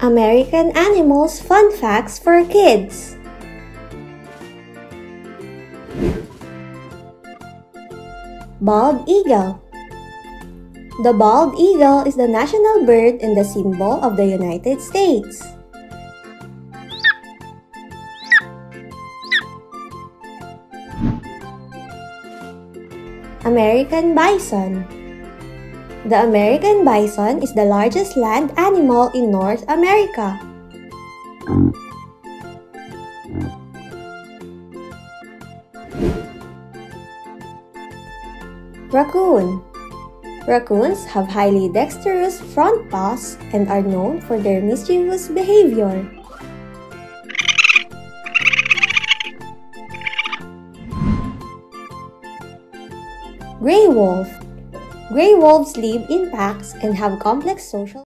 American Animals Fun Facts for Kids. Bald Eagle. The bald eagle is the national bird and the symbol of the United States. American Bison The American bison is the largest land animal in North America. Raccoon Raccoons have highly dexterous front paws and are known for their mischievous behavior. Gray wolf Gray wolves live in packs and have complex social